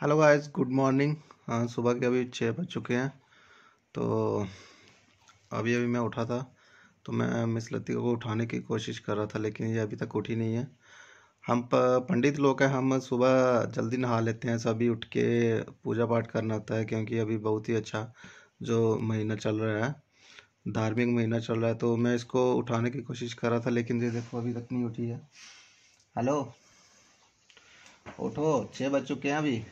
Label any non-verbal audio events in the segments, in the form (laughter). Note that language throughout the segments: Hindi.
हेलो गाइस गुड मॉर्निंग हाँ सुबह के अभी छः बज चुके हैं। तो अभी अभी मैं उठा था। तो मैं, मिस लतिका को उठाने की कोशिश कर रहा था, लेकिन ये अभी तक उठी नहीं है। हम पंडित लोग हैं। हम सुबह जल्दी नहा लेते हैं। सभी उठ के पूजा पाठ करना होता है, क्योंकि अभी बहुत ही अच्छा जो महीना चल रहा है, धार्मिक महीना चल रहा है। तो मैं इसको उठाने की कोशिश कर रहा था, लेकिन ये देखो, अभी तक नहीं उठी है। हेलो उठो। छः बज चुके हैं अभी।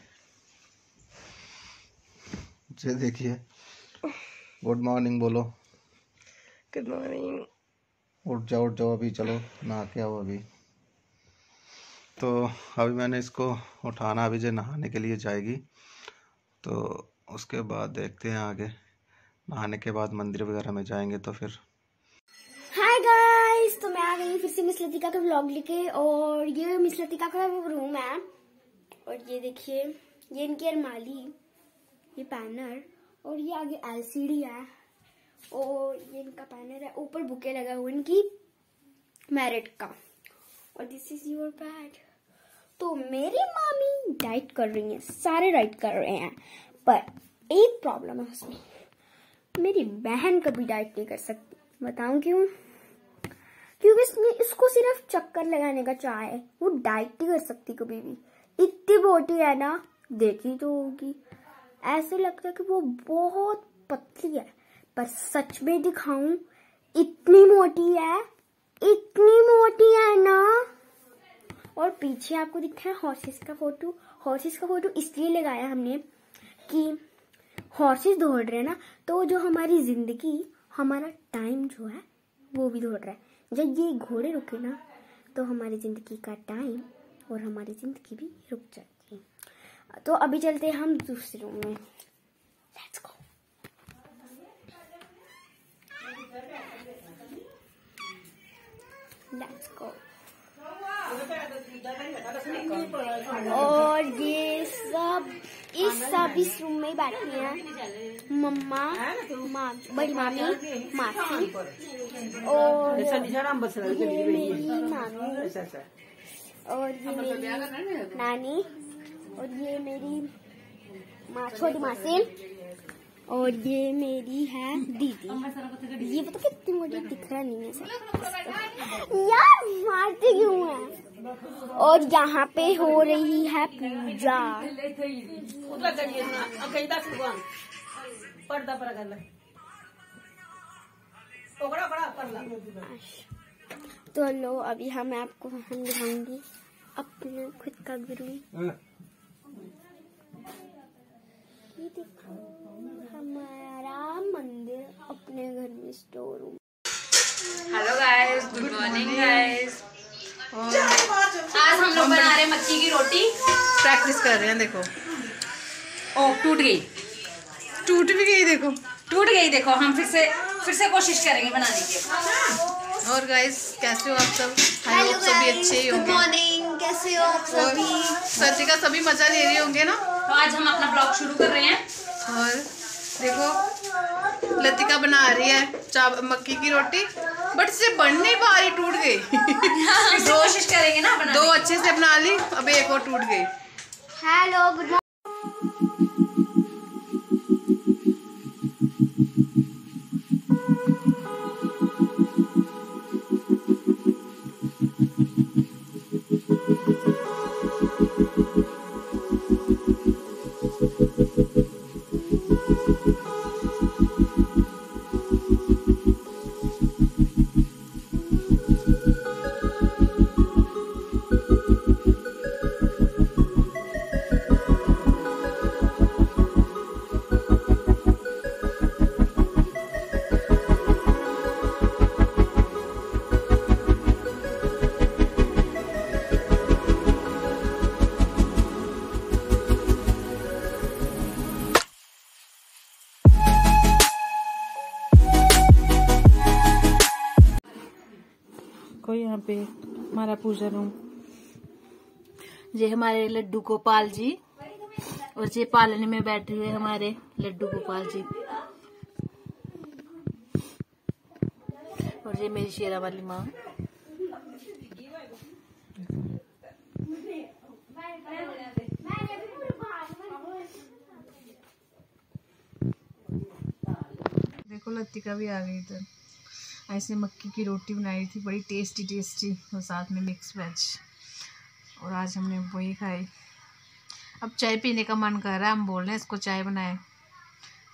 ये देखिए। गुड मॉर्निंग बोलो। गुड मॉर्निंग उठ जाओ उठ जाओ अभी चलो नहा के आओ अभी। तो अभी मैंने इसको उठाना अभी जो नहाने के लिए जाएगी तो उसके बाद देखते हैं आगे। नहाने के बाद मंदिर वगैरह में जाएँगे तो फिर। हाय गाइस तो मैं आ गई फिर से मिस लतिका का व्लॉग लेके और ये मिस लतिका का रूम है। और ये देखिए ये इनकी अलमारी। ये पैनर और ये आगे एलसीडी है और ये इनका पैनर है। ऊपर बुके लगा हुआ इनकी मैरिट का। और दिस इज़ योर बैड तो मेरी मामी डाइट कर रही हैं, सारे डाइट कर रहे हैं। पर एक प्रॉब्लम है उसमें। मेरी बहन कभी डाइट नहीं कर सकती। बताऊँ क्यों? क्योंकि इसमें इसको सिर्फ़ चक्कर लगाने का चाह है। वो डाइट नहीं कर सकती कभी भी। इतनी मोटी है ना, देखी तो होगी। ऐसे लगता है कि वो बहुत पतली है। पर सच में दिखाऊँ, इतनी मोटी है, इतनी मोटी है ना। और पीछे आपको दिखता है हॉर्सेस का फ़ोटो हॉर्सेस का फ़ोटो इसलिए लगाया हमने कि हॉर्सेस दौड़ रहे हैं ना तो जो हमारी ज़िंदगी, हमारा टाइम जो है, वो भी दौड़ रहा है। जब ये घोड़े रुके ना तो हमारी ज़िंदगी का टाइम और हमारी ज़िंदगी भी रुक है। तो अभी चलते हैं हम दूसरे रूम में। लेट्स गो लेट्स गो और ये सब इस सब इस रूम में ही बैठी हैं। मम्मा मा, बड़ी मामी मासी। और ये मेरी मामी। और ये मेरी नानी। और ये मेरी छोटी मासी। और ये मेरी है दीदी। ये पता कितनी मोटी दिख रहा नहीं है यार, मारते क्यों है? और यहाँ पे हो रही है पूजा। तो लो, अभी हम आपको हम दिखाऊँगी। अपने खुद का गुरु। ये देखो हमारा मंदिर अपने घर में store room hello guys good morning guys आज हम लोग बना रहे हैं मक्की की रोटी। प्रैक्टिस कर रहे हैं देखो। ओ टूट गई। टूट भी गई देखो। टूट गई देखो। हम फिर से फिर से कोशिश करेंगे बनाने की। और गाइस कैसे हो आप सब? होप सभी अच्छे ही होंगे। मॉर्निंग कैसे हो आप और सच्ची का सभी मज़ा ले रहे होंगे ना? तो आज हम अपना ब्लॉग शुरू कर रहे हैं। और देखो लतिका बना रही है चाव मक्की की रोटी बट इसे बन नहीं पा रही टूट गई। (laughs) कोशिश करेंगे ना दो अच्छे से बना ली अब एक और टूट गई। हेलो यहाँ पे हमारा पूजा रूम ये हमारे लड्डू गोपाल जी और ये पालने में बैठे हुए हमारे लड्डू गोपाल जी। और ये मेरी शेरा वाली माँ। देखो लत्ती का भी आ गई इधर। ऐसे मक्की की रोटी बनाई थी, बड़ी टेस्टी टेस्टी और साथ में मिक्स वेज और आज हमने वही खाई। अब चाय पीने का मन कर रहा है, हम बोल रहे हैं इसको चाय बनाए।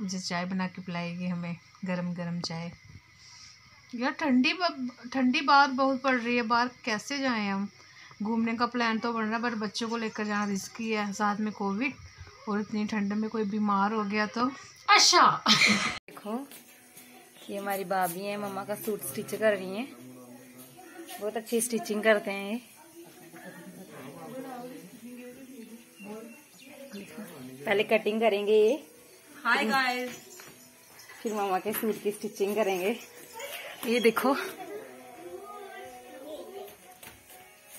मुझे चाय बना के पिलाएगी हमें गरम गरम चाय। यार ठंडी ठंडी बाहर बहुत पड़ रही है, बाहर कैसे जाएँ हम? घूमने का प्लान तो बन रहा है, पर बच्चों को लेकर जाना रिस्की है साथ में कोविड और इतनी ठंड में कोई बीमार हो गया तो। अच्छा! देखो ये हमारी भाभी है मम्मा का सूट स्टिच कर रही हैं। बहुत अच्छी स्टिचिंग करते हैं ये। पहले कटिंग करेंगे ये। हाय गाइस फिर मम्मा के सूट की स्टिचिंग करेंगे। ये देखो।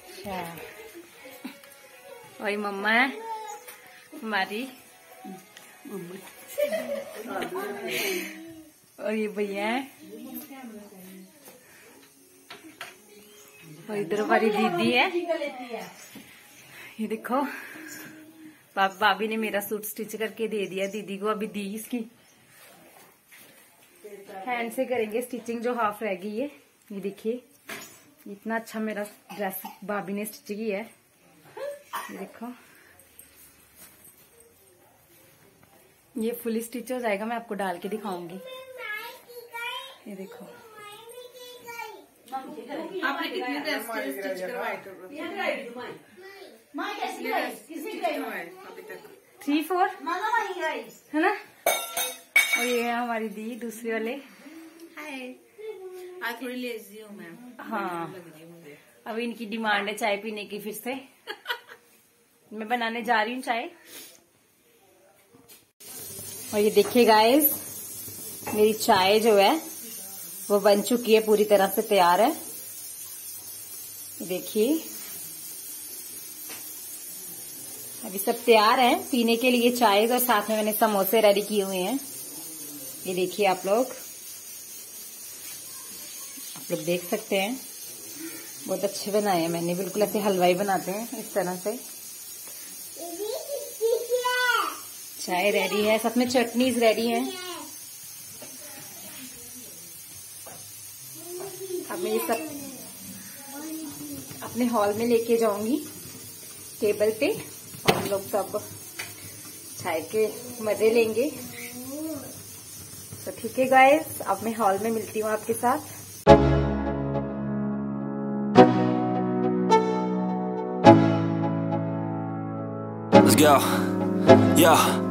अच्छा। वही मम्मा है हमारी। और ये भैया है। और इधर हमारी दीदी है। ये देखो भाभी ने मेरा सूट स्टिच करके दे दिया, दीदी को अभी दी इसकी। हैंड से करेंगे स्टिचिंग जो हाफ़ रह गई है। ये देखिए, इतना अच्छा मेरा ड्रेस भाभी ने स्टिच की है। ये देखो। ये फुल स्टिच हो जाएगा, मैं आपको डाल के दिखाऊँगी। ये देखो। आपने कितने ड्रेस स्टिच करवाए थ्री फोर है ना? और ये है हमारी दी दूसरी वाले। आज थोड़ी लेजी हूँ मैं। हाँ। अभी इनकी डिमांड है चाय पीने की फिर से। (laughs) मैं बनाने जा रही हूँ चाय। और ये देखिए गाइस मेरी चाय जो है वो बन चुकी है, पूरी तरह से तैयार है। देखिए। अभी सब तैयार है। पीने के लिए चाय और साथ में मैंने समोसे रेडी किए हुए हैं। ये देखिए आप लोग। आप लोग देख सकते हैं। बहुत अच्छे बनाए हैं मैंने। बिल्कुल ऐसे हलवाई बनाते हैं इस तरह से। चाय रेडी है, साथ में चटनीज रेडी है अब मैं ये सब अपने हॉल में लेके जाऊँगी टेबल पे और हम लोग सब चाय के मज़े लेंगे तो ठीक है गाइस अब मैं हॉल में मिलती हूँ आपके साथ Let's go. Yo.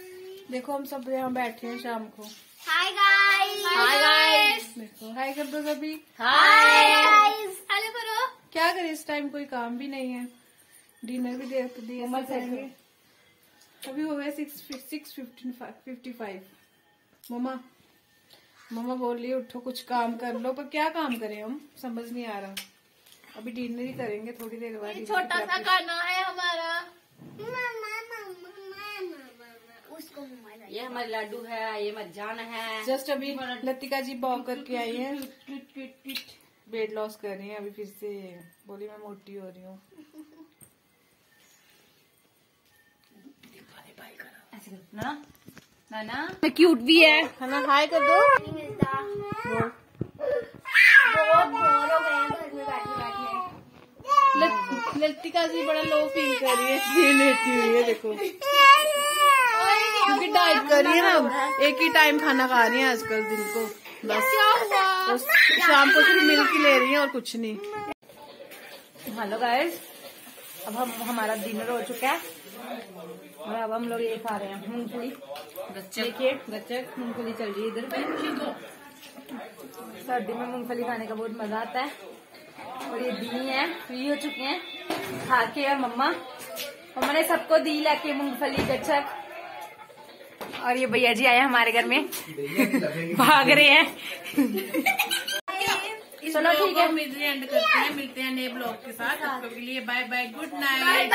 देखो हम सब यहाँ बैठे हैं शाम को। हाय गाइस हाय गाइस देखो हाय कर दो सभी हाय गाइस हेलो करो. क्या करें इस टाइम कोई काम भी नहीं है। डिनर भी देर देर से करेंगे अभी हो गया six six fifteen fifty five mama mama बोल रही उठो कुछ काम कर लो। पर क्या काम करें हम? समझ नहीं आ रहा। अभी डिनर ही करेंगे थोड़ी देर बाद छोटा सा खाना है हमारा मामा मामा मामा उसको मोबाइल ये हमारे लड्डू है ये मज्जान है। जस्ट अभी लतिका जी बॉक करके आई है। वेट लॉस कर रही है अभी फिर से। बोली मैं मोटी हो रही हूँ। ना ना ना क्यूट भी है। है ना हाय कर दो। लतिका जी बड़ा लो फील कर रही है। इसलिए लेटी हुई है देखो। डाइट कर रही है ना अब। एक ही टाइम खाना खा रही है आजकल दिन को। बस। तो शाम को सिर्फ़ मिल्क ले रही है और कुछ नहीं। हेलो गाइस अब हम हमारा डिनर हो चुका है। और अब हम लोग ये खा रहे हैं मूंगफली। देखिए। गच्चक मूंगफली चल रही है इधर। सर्दी में मूंगफली खाने का बहुत मज़ा आता है। और ये दी है फ्री हो चुके हैं। खा के और मम्मा मम्मा ने सबको दी लाके मूंगफली गच्चक और ये भैया जी आए हमारे घर में। भाग रहे हैं। चलो ठीक है। मिलते एंड करते हैं। मिलते हैं नए ब्लॉग के साथ। आपके लिए बाय बाय गुड नाइट